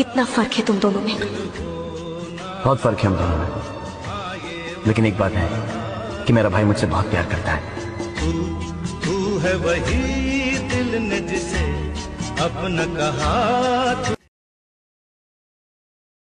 कितना फ़र्क है तुम दोनों में? बहुत फ़र्क है हम दोनों में। लेकिन एक बात है कि मेरा भाई मुझसे बहुत प्यार करता है। तू है वही दिल ने जिसे अपना कहा